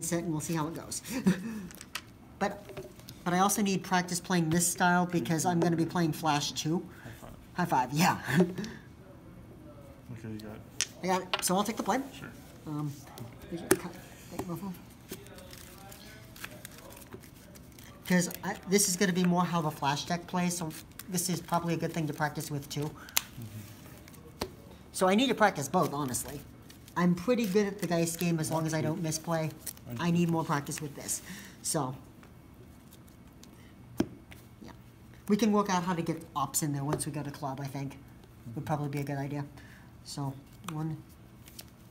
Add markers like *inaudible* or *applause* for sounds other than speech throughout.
set and we'll see how it goes. *laughs* but but I also need practice playing this style because I'm going to be playing Flash 2. High five. High five, yeah. *laughs* Okay, you got it. I got it. So I'll take the play. Sure. Um, here's your cut. Thank you, Buffalo. Because this is going to be more how the Flash deck plays, so this is probably a good thing to practice with too. So I need to practice both, honestly. I'm pretty good at the dice game as long as I don't misplay. I need more practice with this. So, yeah. We can work out how to get ops in there once we go to club, I think. Would probably be a good idea. So, one,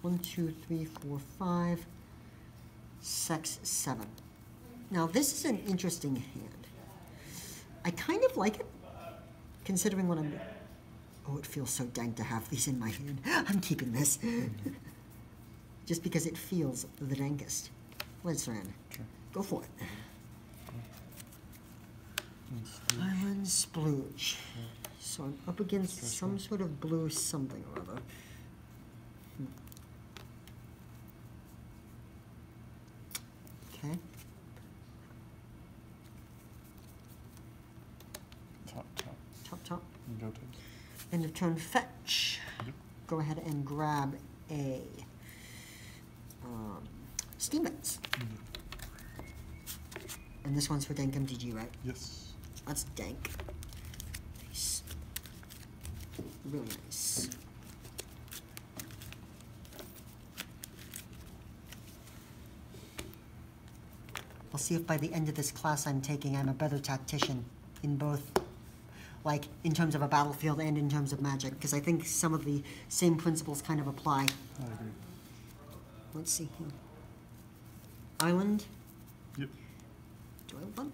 one, two, three, four, five, six, seven. Now, this is an interesting hand. I kind of like it, considering what I'm doing. Oh, it feels so dank to have these in my hand. *laughs* I'm keeping this. *laughs* Just because it feels the dankest. Let's run. Sure. Go for it. Island splooge. So I'm up against Stress some one. sort of blue something or other. Hmm. Okay. Top, top. Top, top. And go to. End of turn fetch. Yep. Go ahead and grab a um, Steam Mix. And this one's for Dank MTG, right? Yes. That's dank. Nice. Really nice. I'll see if by the end of this class I'm taking, I'm a better tactician in both, like in terms of a battlefield and in terms of magic, because I think some of the same principles kind of apply. I agree. Let's see here. Island. Yep. Do I want? one?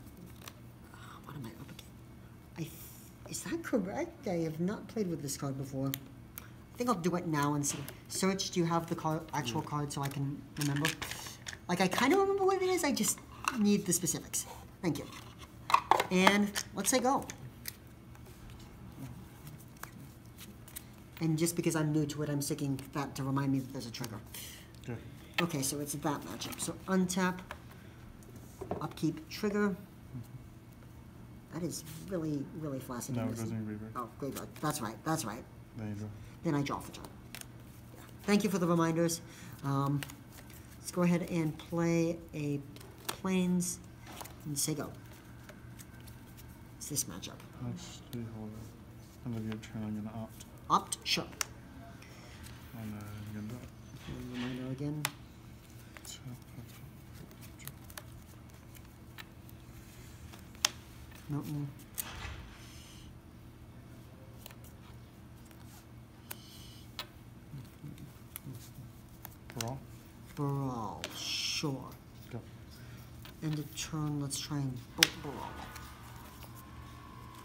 Uh, what am I up against? I th- is that correct? I have not played with this card before. I think I'll do it now and see. Search, do you have the card, actual card so I can remember? Like, I kind of remember what it is, I just need the specifics. Thank you. And let's say go. And just because I'm new to it, I'm sticking that to remind me that there's a trigger. Okay. Okay, so it's that matchup. So untap, upkeep, trigger. That is really, really flaccid. Now it goes in graveyard. Oh, graveyard. That's right. That's right. There you go. Then I draw for turn. Yeah. Thank you for the reminders. Um, let's go ahead and play a Plains and say go. It's this matchup. Hold on. End of your turn, I'm gonna opt. Opt, sure. And uh, you're gonna do it. And reminder again. Mountain. Baral. Baral, sure. Go. End of turn, let's try and bolt Baral.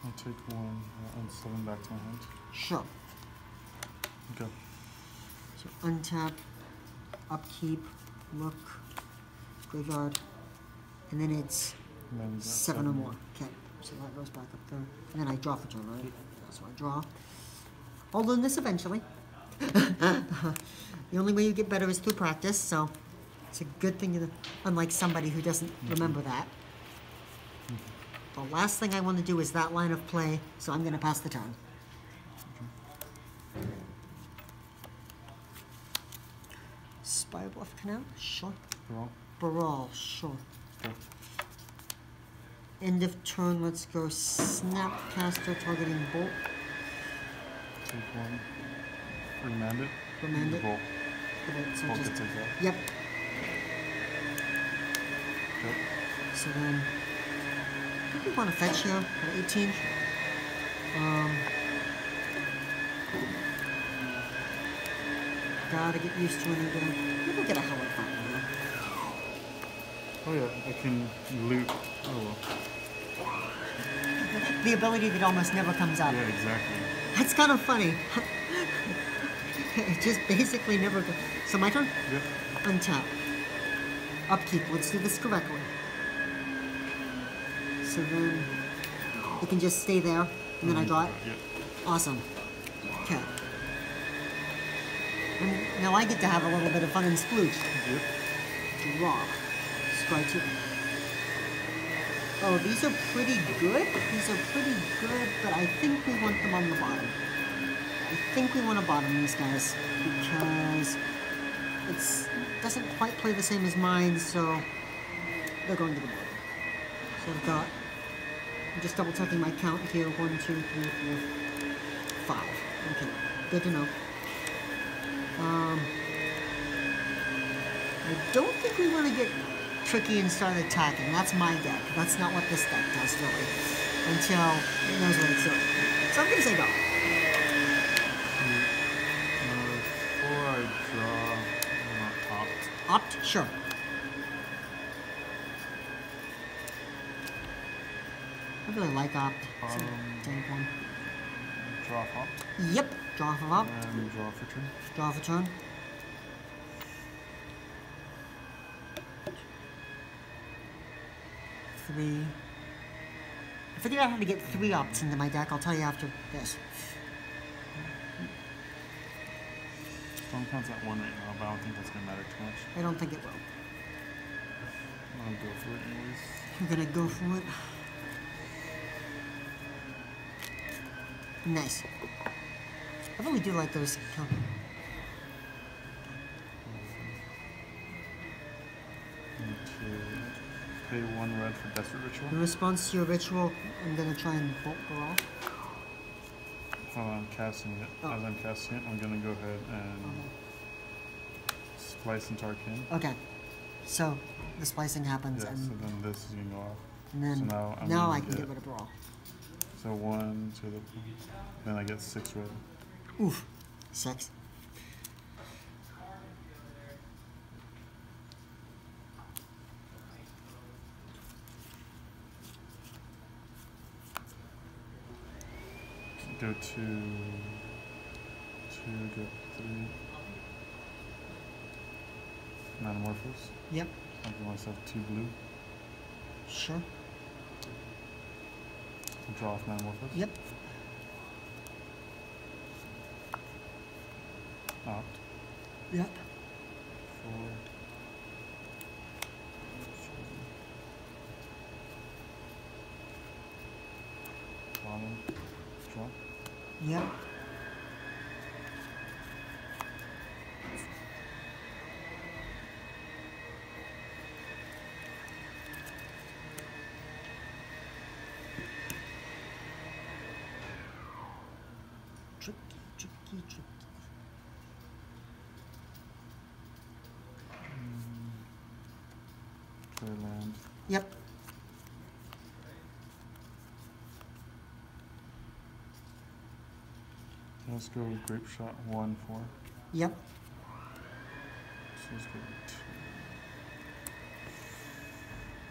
I'll take one. I'll add seven back to my hand. Sure. Go. Untap, upkeep, look, graveyard, and then it's seven or more. Okay, so that goes back up there. And then I draw for turn, right? So I draw. I'll learn this eventually. *laughs* the only way you get better is through practice, so it's a good thing, to, unlike somebody who doesn't remember that. The last thing I want to do is that line of play, so I'm going to pass the turn. Bluff Canal? Sure. Brawl. Baral, sure. End of turn, let's go Snapcaster targeting Bolt. Take one. Remand it. Remand it. Bolt. So Bolt just-. Yep, Go. so then, I think we want to fetch here at 18. Um, gotta get used to a new game. Maybe we'll get a Hallowed Fountain here. Oh yeah, I can loot. Oh well. The ability that almost never comes up. Yeah, exactly. That's kind of funny. it *laughs* just basically never goes. So my turn? Yep. Untap. Upkeep. Let's do this correctly. So then it can just stay there, and then I mm-hmm. draw it. Yep. Awesome. Okay. And now I get to have a little bit of fun and too. Oh, these are pretty good. These are pretty good, but I think we want them on the bottom. I think we want to bottom these guys because it doesn't quite play the same as mine, so they're going to the bottom. So I've got. I'm just double checking my count here. One, two, three, four, five. Okay, good to know. Um, I don't think we want to get tricky and start attacking. That's my deck. That's not what this deck does, really. Until it knows what it's doing. So I'm gonna say go. Before I draw, I'm not opt. Opt? Sure. I really like opt. Um, tank one. Draw off opt. Yep. Draw for opt. And um, draw for turn. Draw for turn. Three. I figured out how to get three opts into my deck. I'll tell you after this. Stone count's at one right now, but I don't think that's gonna matter too much. I don't think it will. I'll go for it anyways. You're gonna go for it. Nice. I really do like those. Uh, count- Need to pay one red for Desperate Ritual. In response to your ritual, I'm gonna try and bolt her off. While I'm casting it, Oh. as I'm casting it, I'm gonna go ahead and splice into Arcane. Okay. So the splicing happens, Yeah, so and, then this is gonna go off. and then so now now I can get get- rid of her all. So one to the then I get six red. Oof. Six. Go to two, go three. Manamorphose. Yep. I'll give myself two blue. Sure. Draw off Manamorphose. Yep. Opt. Yep. Four. Bottom. Draw. Yep. Tricky, tricky. Clear. Yep. Let's go Grapeshot one four. Yep. So let's go two.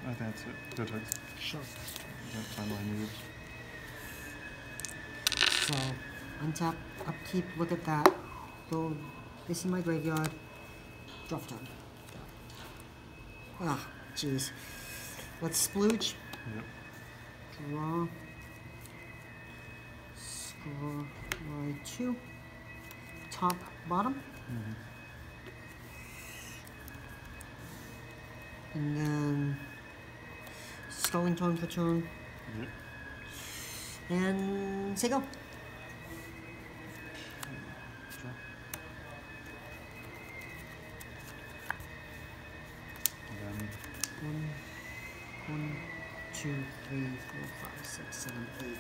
I think that's it. Good choice. Sure. That's time I needed. So, untap, upkeep, look at that. Go, this in my graveyard. Draw for turn. Ah, jeez. Let's splooge. Yep. Draw. Scry two. Top, bottom. Mm-hmm. And then Scalding Tarn for turn. Yep. And say go. Seven, eight.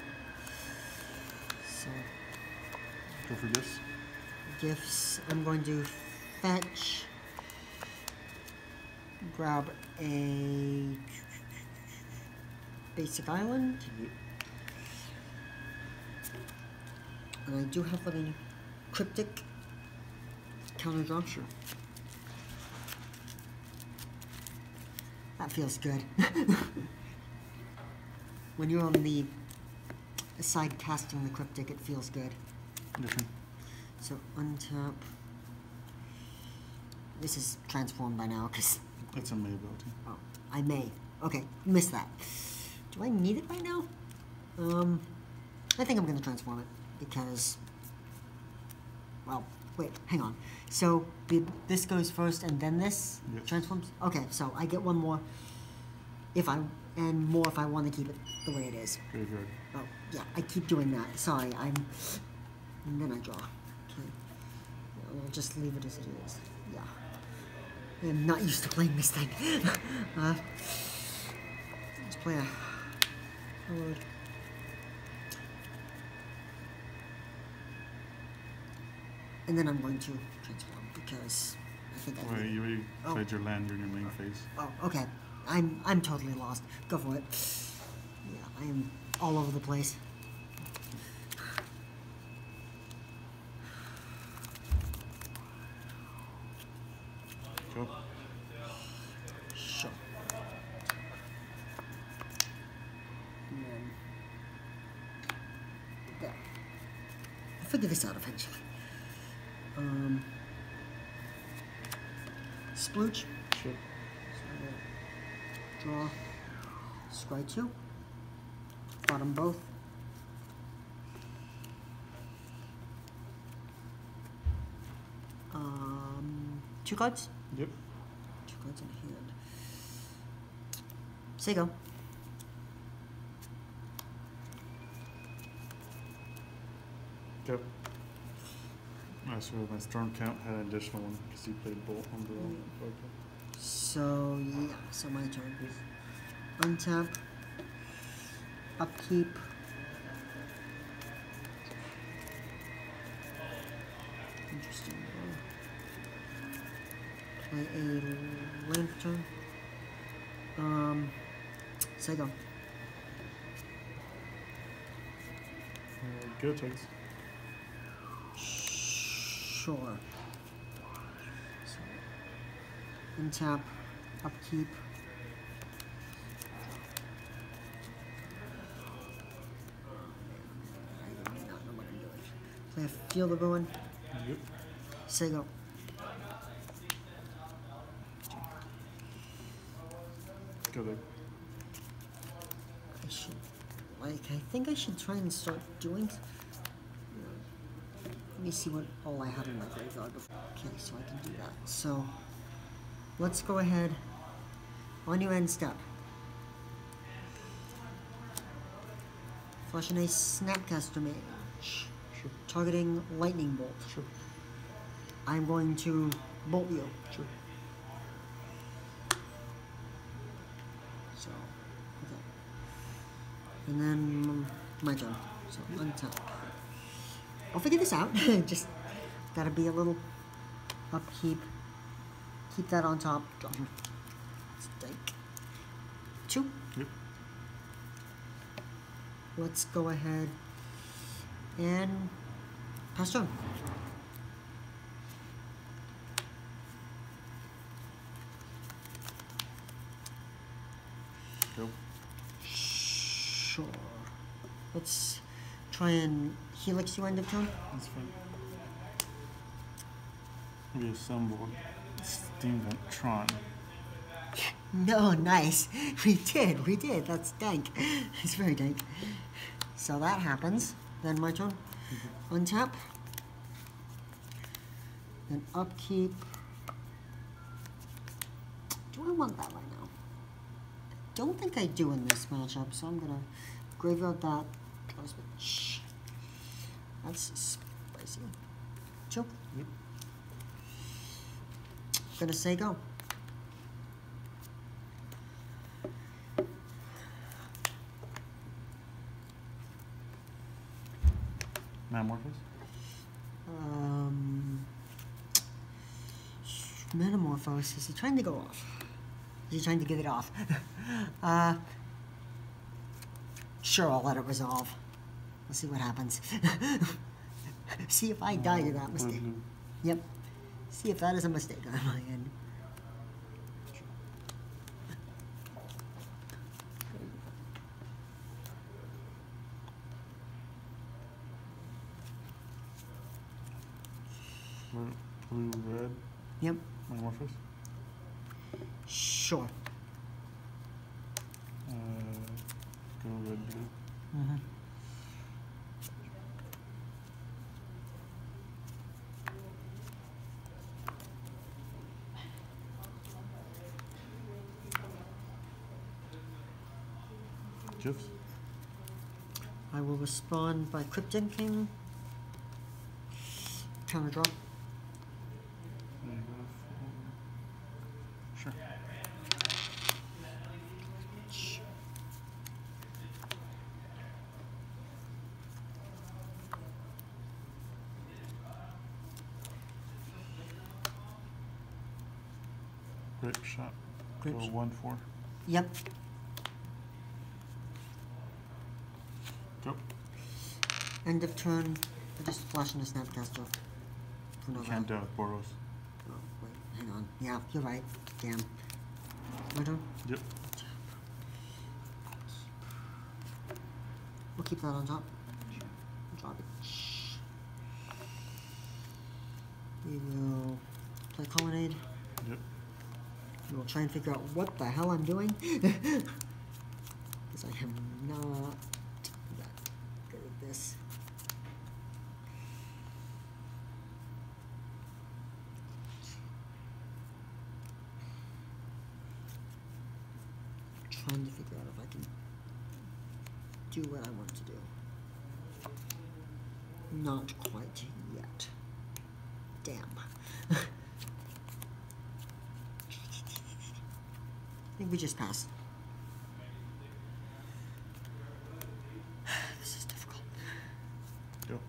So go for this. gifts. I'm going to fetch. Grab a basic island, Yep. and I do have a cryptic counter. Sure. That feels good. *laughs* when you're on the side casting the cryptic, it feels good. Turn. So untap. This is transformed by now, because It's a May ability. oh, I may. Okay, missed that. Do I need it right now? Um, I think I'm gonna transform it because, well, wait, hang on. So this goes first and then this Yes. transforms? Okay, so I get one more if I, and more if I want to keep it the way it is. Graveyard. Oh, yeah, I keep doing that. Sorry, I'm. And then I draw. Okay. I'll just leave it as it is. Yeah. I'm not used to playing this thing. *laughs* uh, let's play a. word. And then I'm going to transform because I think I. Wait, you already Oh. played your land during your main phase. Oh, okay. I'm I'm totally lost. Go for it. Yeah, I am all over the place. Go. Sure. And then there. I'll figure this out eventually. Um, splooch. Sure. So, draw. Scry two. Bottom both. Um, two cards. Yep. Two cards in hand. Say go. Go. I swear my storm count had an additional one because you played bolt on the wrong. Mm. Okay. So yeah, so my turn. Is untap. Upkeep. A turn. Um, Sego. Uh, go takes. Sure. So, untap, upkeep. I do not know what I'm doing. Play a Field of Ruin. Yep. Sego. I should, like, I think I should try and start doing. Let me see what all I have in my graveyard before. Okay, so I can do that. So, let's go ahead on your end step. Flush in a Snapcaster Mage, Sure. targeting Lightning Bolt. Sure. I'm going to bolt you. Sure. So, okay. And then my turn. So untap. I'll figure this out. *laughs* Just gotta be a little upkeep. Keep that on top. Stake. Two. Yep. Let's go ahead and pass turn. Go. Let's try and helix you end of turn. That's fine. We assembled Steam Vent Tron. *laughs* No, nice. *laughs* We did, we did. That's dank. *laughs* It's very dank. So that happens. Then my turn. Mm-hmm. Untap. Then upkeep. Do I want that right now? I don't think I do in this matchup, so I'm gonna graveyard that. Close it. Shh. That's spicy. Chill. Yep. Gonna say go. Metamorphosis. Um, Manamorphose. Is he trying to go off? Is he trying to get it off? *laughs* uh, sure, I'll let it resolve. Let's see what happens. *laughs* see if I die to that mistake. Blue. Yep. See if that is a mistake on my end. Blue, blue, red. Yep. Metamorphosis. Sure. Uh, go red, blue. Mm-hmm. gifts. Will respond by crypting. Counter drop. Sure. Grapeshot. Grape shot. one four. Yep. Go. End of turn. I just flash in a snapcaster. For no Can't uh, Boros. Oh, wait, hang on. Yeah, you're right. Damn. My turn? Yep. We'll keep that on top. Drop it. We will play Colonnade. Yep. We will try and figure out what the hell I'm doing. *laughs* Because I am not that good at this. Trying to figure out if I can do what I want to do. Not quite yet. Damn. I think we just pass. This is difficult. Go.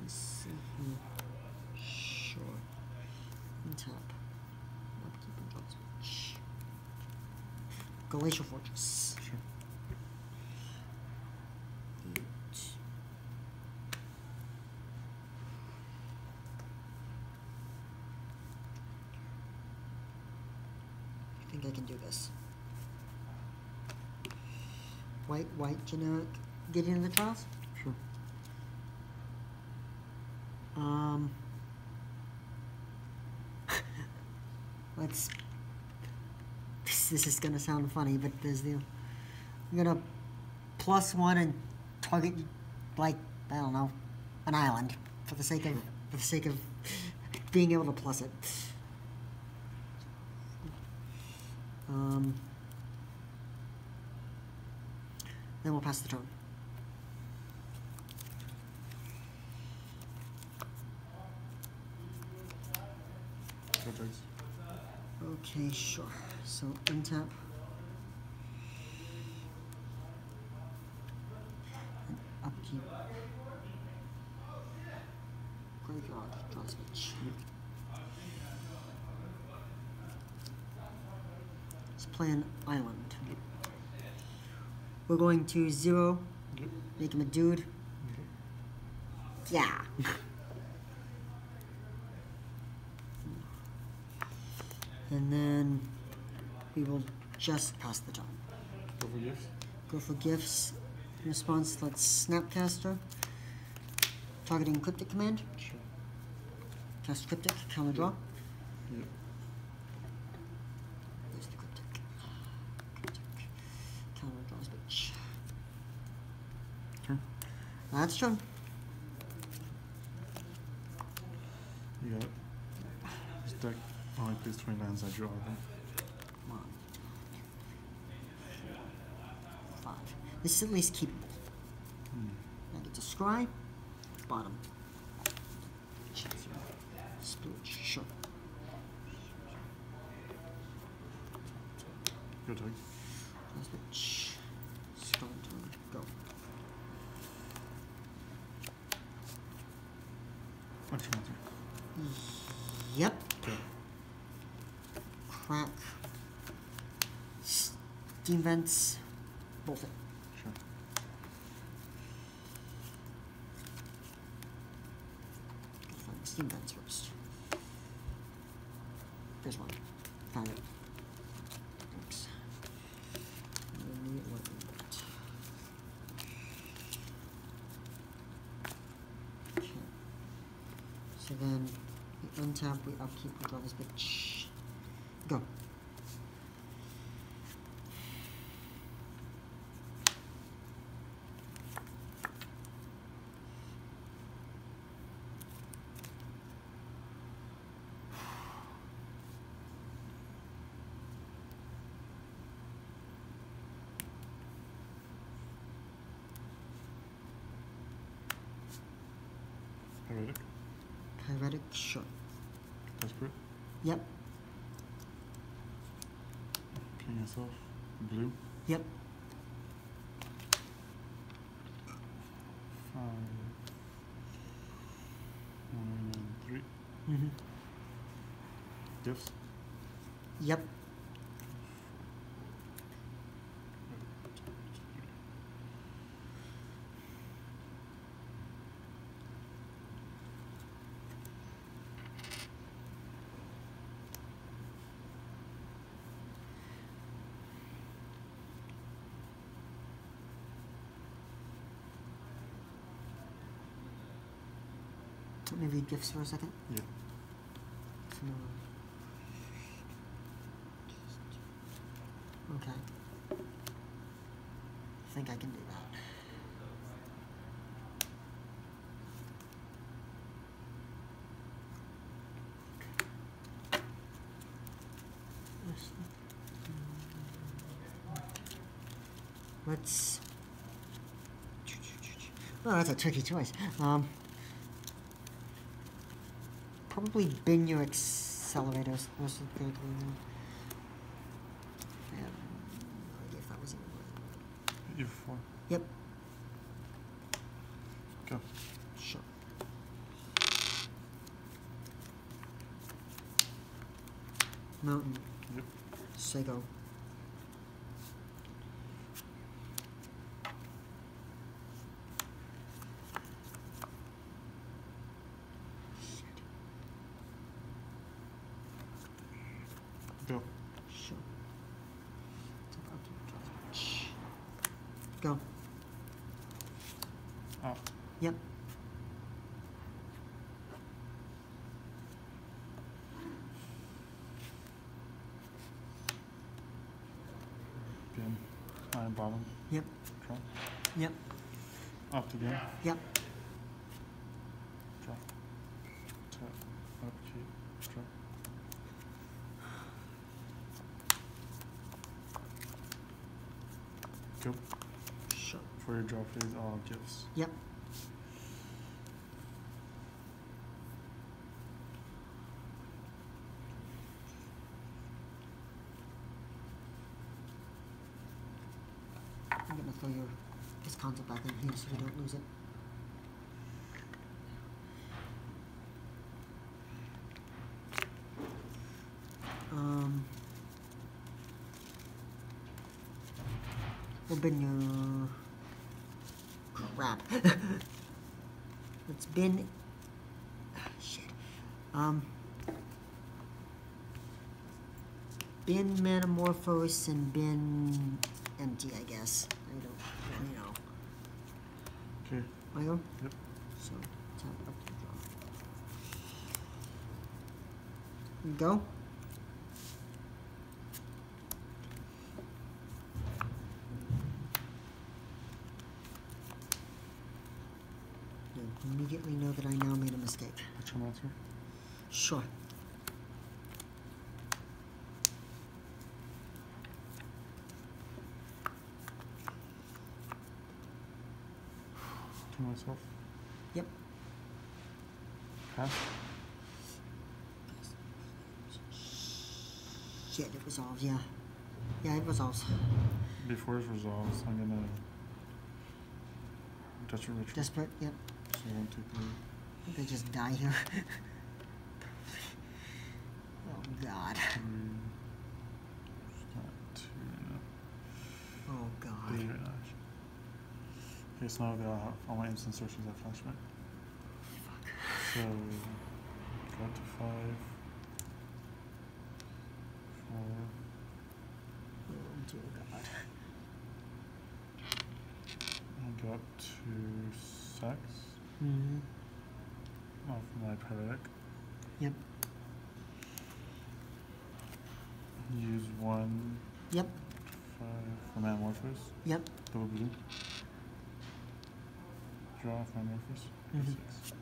Let's see here. Sure. Untap. Upkeep and draw switch. Glacial Fortress. Sure. I think I can do this. White, white, generic. Gideon the trials? Sure. Um, *laughs* let's. This, this is gonna sound funny, but there's the. I'm gonna plus one and target like I don't know, an island for the sake of for the sake of being able to plus it. Um, then we'll pass the turn. Okay, sure. So untap. And upkeep. Graveyard, draw switch. Let's play an island. We're going to zero, make him a dude. Yeah. *laughs* and then we will just pass the turn. Go for gifts. Go for gifts. In response, let's Snapcaster. Targeting Cryptic Command. Sure. Cast Cryptic, counter draw. Yep. There's the Cryptic. Cryptic. Counter draws bitch. Turn. That's turn. You got it. This deck only plays 20 lands I draw. Right? One. Five. This is at least keepable. Hmm. I get to scry. Bottom. Splooge. Sure. Go tag. That's. Stone turn. Go. Yep. Go. Crack. Steam vents. this. Go. Pyretic? Pyretic shot. Desperate? Yep, yourself. Blue. yep. Five. One and three. Mm-hmm. Gifts. Yep. Gifts for a second. Yeah. Okay. I think I can do that. Let's. Oh, that's a tricky choice. Um, probably bin your accelerators. Those are good. um, I have no idea if that was even right. You four. Yep, Go. sure. Mountain, Yep. Sego. Go. Sure. Go. Off. Yep. Bin. Iron bottom. Yep. Draw. Yep. Opt again. Yep. Draw. Tap. Upkeep. Draw. Go. Sure. For your draw phase, all gifts. Yep. I'm gonna throw your this here so we don't lose it. Um, bin your crap. *laughs* it's been shit. Um, bin manamorphose and bin empty, I guess. I don't. Okay. I go. Yep. So tap up to draw. Go. You immediately know that I now made a mistake. What's your answer? Sure. To myself. Yep. Huh? Shit, it resolves, yeah. Yeah, it resolves. Before it resolves, I'm gonna touch a ritual. Desperate, yep. So I won't take the I think They just die here. *laughs* oh god. three. It's not two right now. Oh Three god. right now. actually. Okay, so now they all have, all my instant searches have flashback. Fuck. So go up to five. Four. Oh dear god. And go up to six. Mm-hmm. Off my paralytic. Yep. Use one Yep. five for Manamorphose. Yep. Double blue. Draw off Manamorphose. Mhm. Six.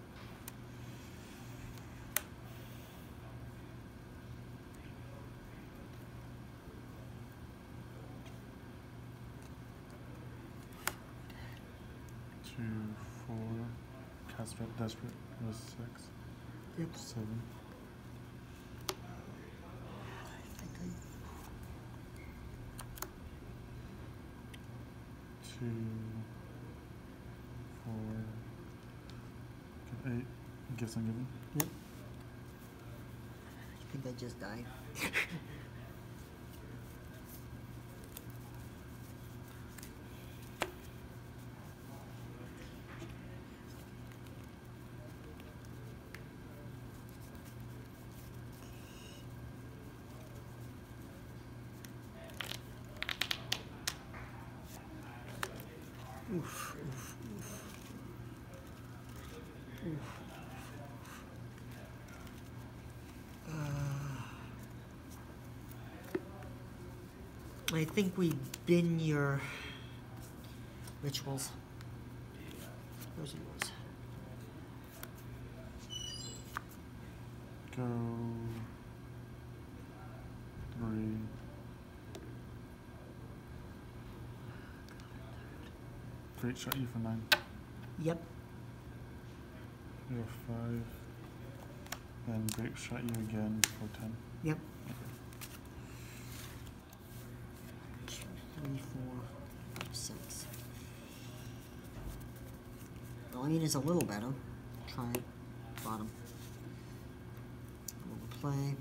Two, four. Desperate, desperate was six, Yep. seven. I think I, two, four, okay, eight. Gifts ungiven. yep. I think I just died. *laughs* Oof, oof, oof. Oof. I think we bin your rituals. Those are yours. Go. Three. Great shot you for nine. Yep. You have five. Then great shot you again for ten. Yep. Well, I mean, it's a little better. Try it. Bottom. Overplay.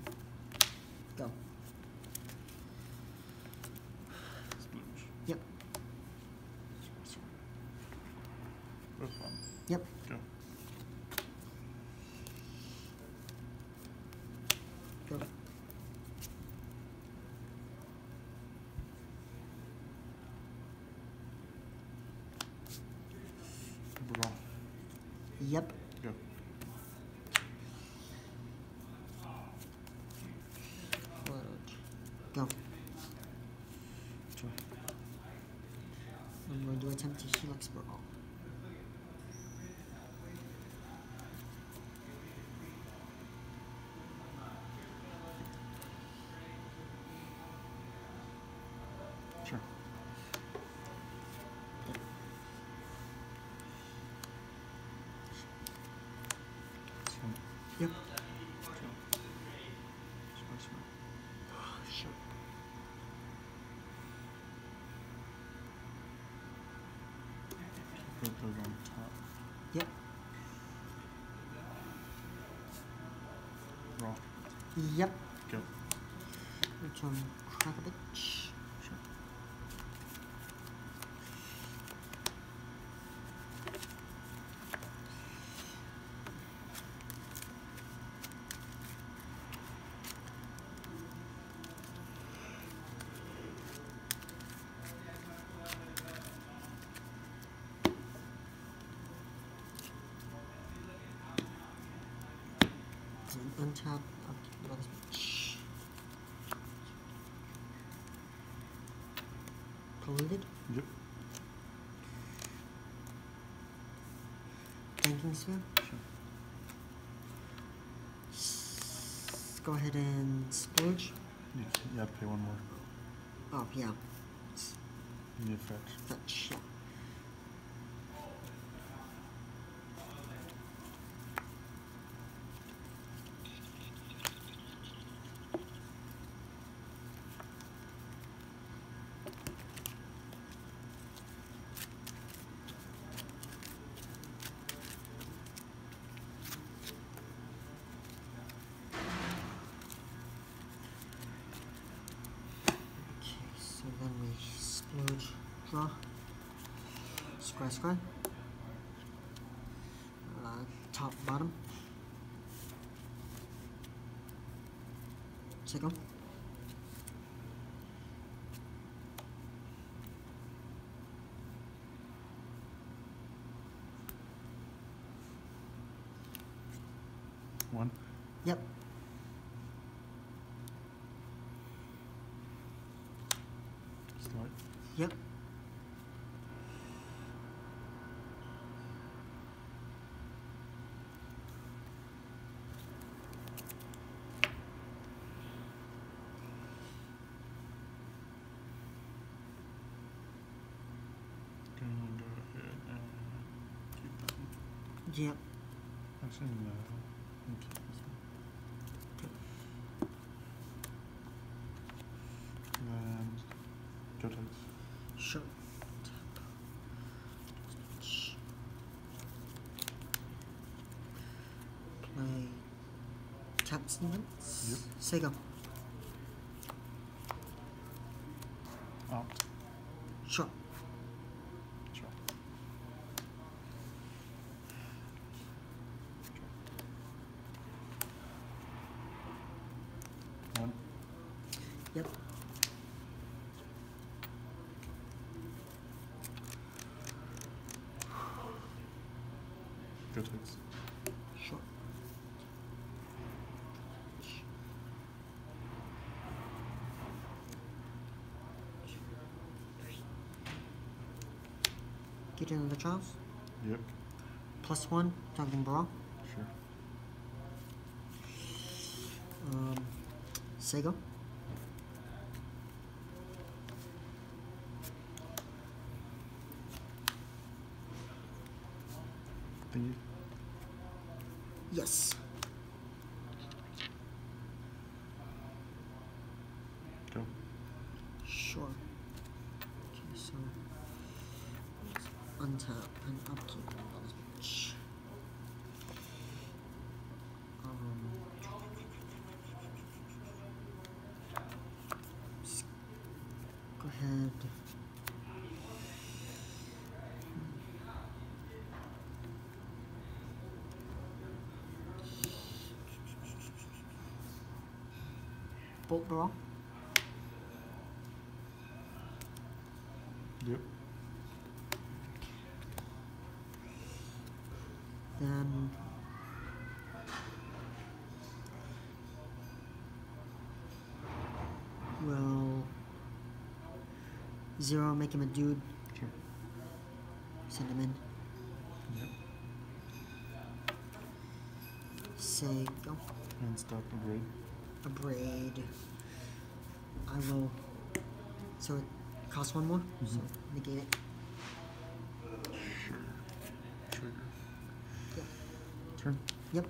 Go. Splooge. Yep. Yep. Go. Draw. Yep. Go. Splurge. Go. Draw. I'm going to attempt Put those on top. Yep. Draw. Yep. Go. Return crack a bitch. Untap. Upkeep another bitch. Polluted. Yep. Damping Sphere. Sure. S- Go ahead and splurge. You, you have to pay one more. Oh yeah. You need fetch. Fetch. Yeah. Okay, so then we splurge, draw, scry, scry. Uh, top, bottom. One. Yep. Start. Yep. Gonna go ahead and keep that one. Yep. Actually, no. I'll keep. And go takes. Sure. Play tap Steam Vents. Yep. Sega. Opt. Sure. Sure. One. Yep. Go takes. Sure. Get into the trials. Yep. Plus one, targeting Baral. Sure. Um, Sega. Thingy. Yes. Go. Sure. Okay, so let's untap and upkeep knowledge. Um, s- go ahead. Bolt Baral. Yep. Then we'll zero, make him a dude, Sure. send him in. Yep. Say go. And stop braid. Abrade. I will. So it costs one more. So Mhm. negate it. Sure. Trigger. Yep. Turn. Yep.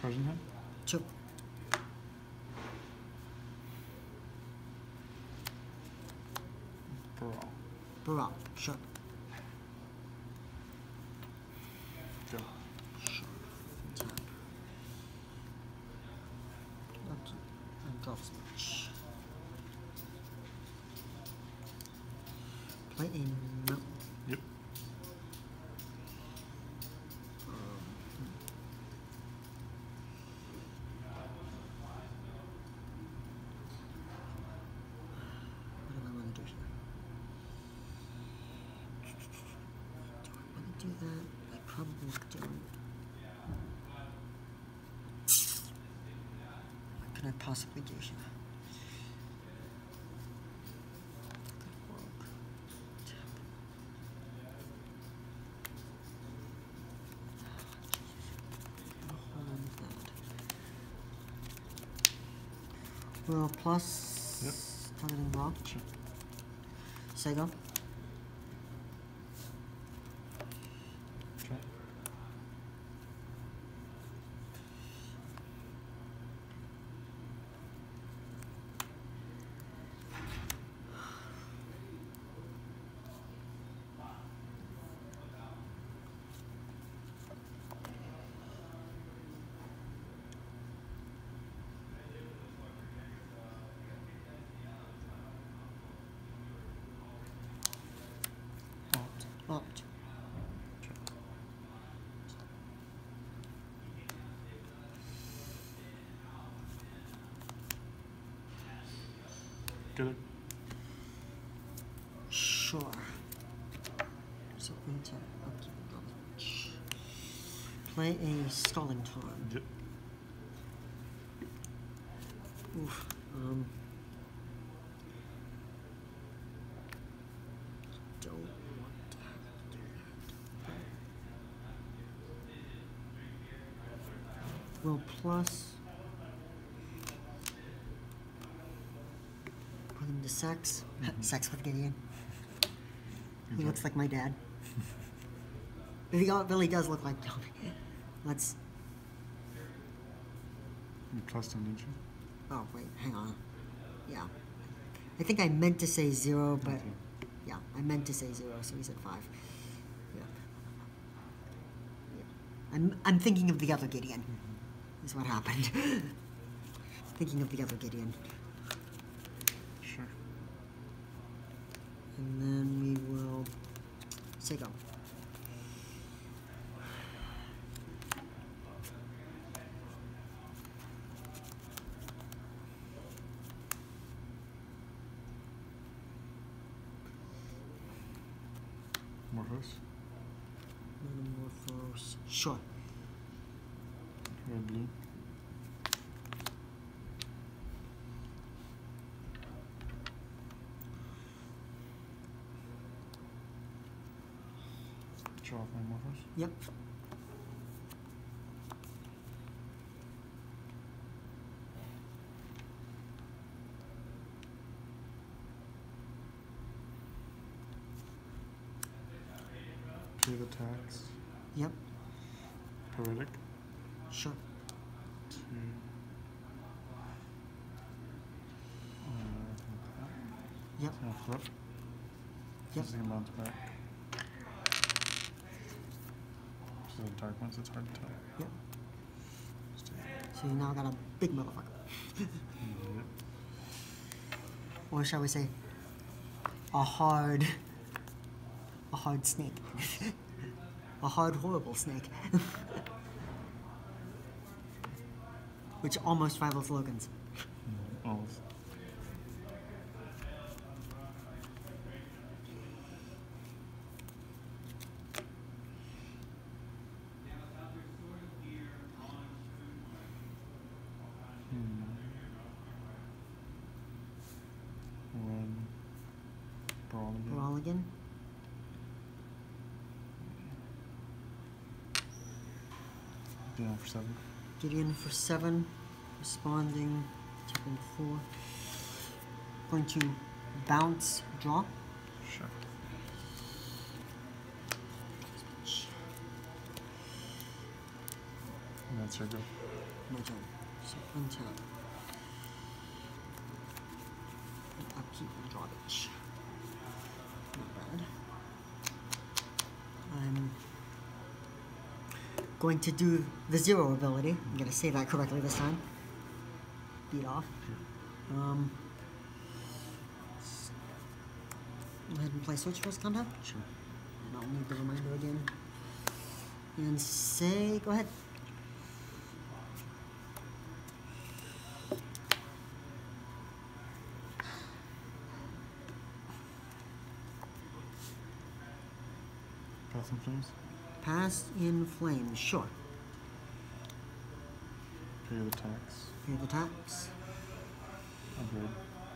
Persian head. Two. Baral. Baral. Sure. Go. Sure. Tap. Upkeep and golf smash. Play a no. Yep. What do I want to do here? Do I want to do that? I probably don't. What can I possibly do here? Tap. Hold on with that. Well, plus Yep. targeting block. Sure. Sega. play a Stalling time. Yep. Oof, um. Well, plus put him to sex. *laughs* Mm -hmm. Sex with Gideon. *laughs* He looks like my dad. he really does look like Tommy. Let's. You plus him, didn't you? Oh wait, hang on. Yeah. I think I meant to say zero, but Okay. yeah, I meant to say zero, so he said five. Yeah. yeah. I'm I'm thinking of the other Gideon. Mm-hmm. Is what happened. *laughs* thinking of the other Gideon. Sure. And then we will say go. Morphos. Manamorphose. Sure. Draw off my Morphos. Yep. Pay the tax. Yep. Pyretic. Sure. Two. Uh, Yep. flip. Yep. Gonna bounce back. Is a dark one, so it's hard to tell. Yep. Just take it. So you now got a big motherfucker. Yep. *laughs* Or shall we say, a hard, a hard snake. *laughs* a hard, horrible snake. *laughs* Which almost rivals Logan's. Mm, Almost. Hmm. One. Baral again. Baral again. Down for seven. Gideon for seven. Responding. Taking four. Going to bounce, draw. Sure. And that's your go. My turn. So untap. And upkeep and draw going to do the zero ability. I'm gonna say that correctly this time. Beat off. Um, go ahead and play switch first contact. Sure. And I'll need the reminder again. And say, go ahead. Past in flames. Past in flames, sure. Pay the tax. Pay the tax. Upgrade.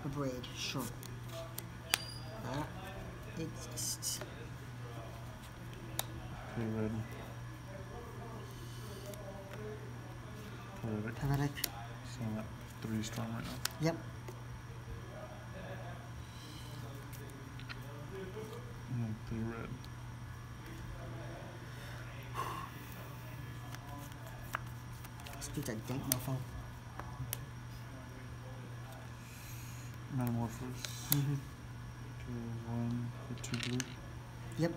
Abrade, sure. That exists. Pay red. Pyretic. Pathetic. So I'm at three strong right now. Yep. And then pay red. This dude's a dank mofo. Manamorphose. Mm-hmm. Pay one for two blue. Yep.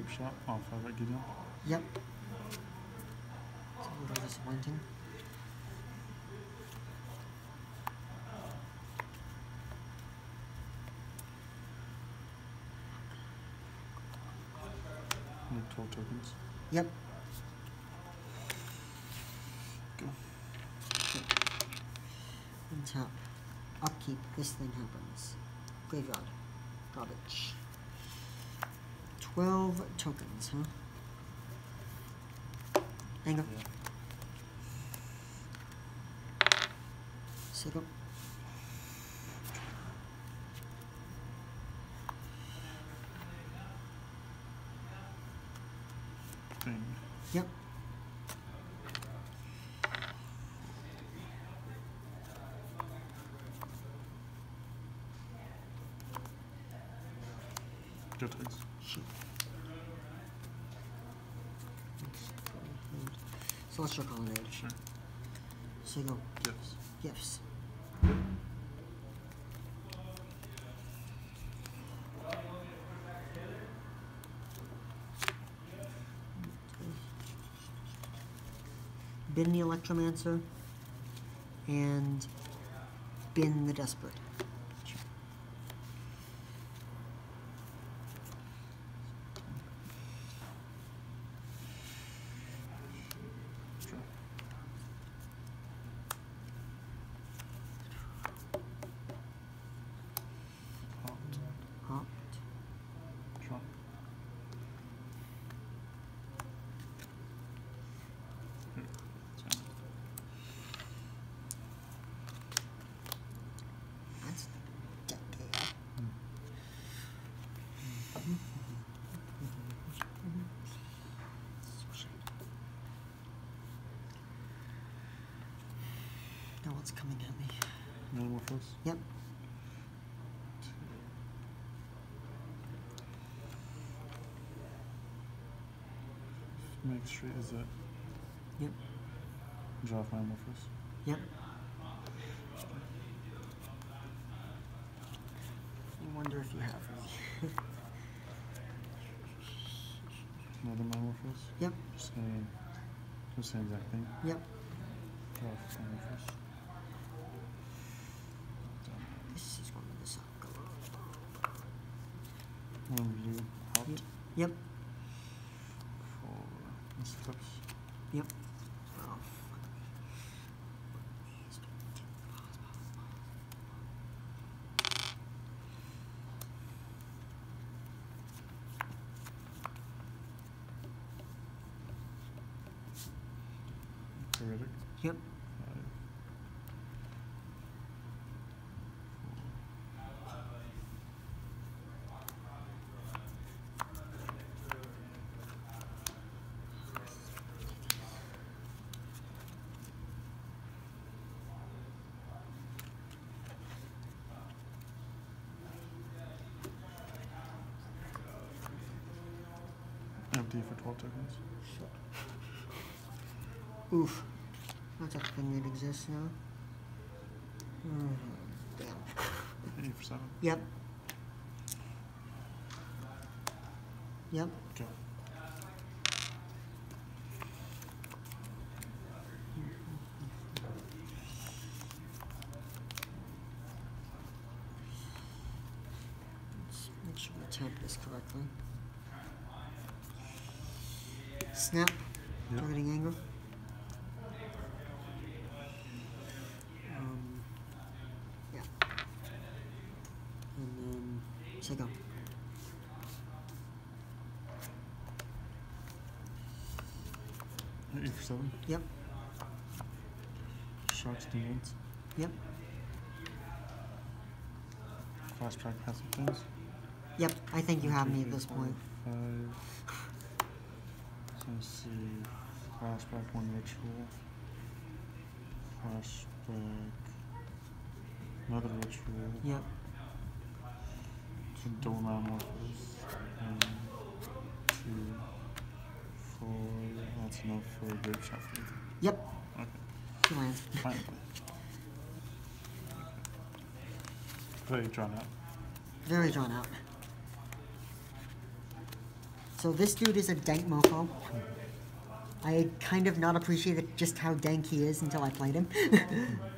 Grapeshot off of it, did? Yep. It's a little disappointing. 12 tokens? Yep. Go. Okay. Upkeep. This thing happens. Graveyard. Garbage. Twelve tokens, huh? Anger. Yeah. Second. Thing. Yep. Go takes. Celestial Colonnade. Sure. So you go. Gifts. Gifts. Bin the Electromancer and Bin the Desperate. Sure. Sure. Opt. Opt. Draw. Here. Send. That's decade. Now what's coming at me? Manamorphose. Yep. Make it. Yep. Draw off Manamorphose. Yep. I wonder if you have any. Another Manamorphose. yep. Same. The same exact thing. Yep. Draw off Manamorphose. This is one of the suck. One blue. Opt. Yep. For this flips. Yep. Oh, Heretic. Yep. Five. Empty for 12 tokens. Oof. That's a thing that exists now. Mhm. Damn. 8 for 7. Yep. Yep. Let's make sure we type this correctly. Snap. Yep. Targeting angle. Um, yeah. And then say go. Eight for seven. Yep. Sharks demons. Yep. Fast track passive things. Yep. I think you have me at this point. Five. See. Flashback one ritual. Flashback. Another ritual. Yep. Two dual manamorphose. And. Four. That's enough for a Grapeshot. Yep. Okay. Two lands. Fine. *laughs* Very drawn out. Very drawn out. So this dude is a dank mofo. I kind of not appreciated just how dank he is until I played him. *laughs*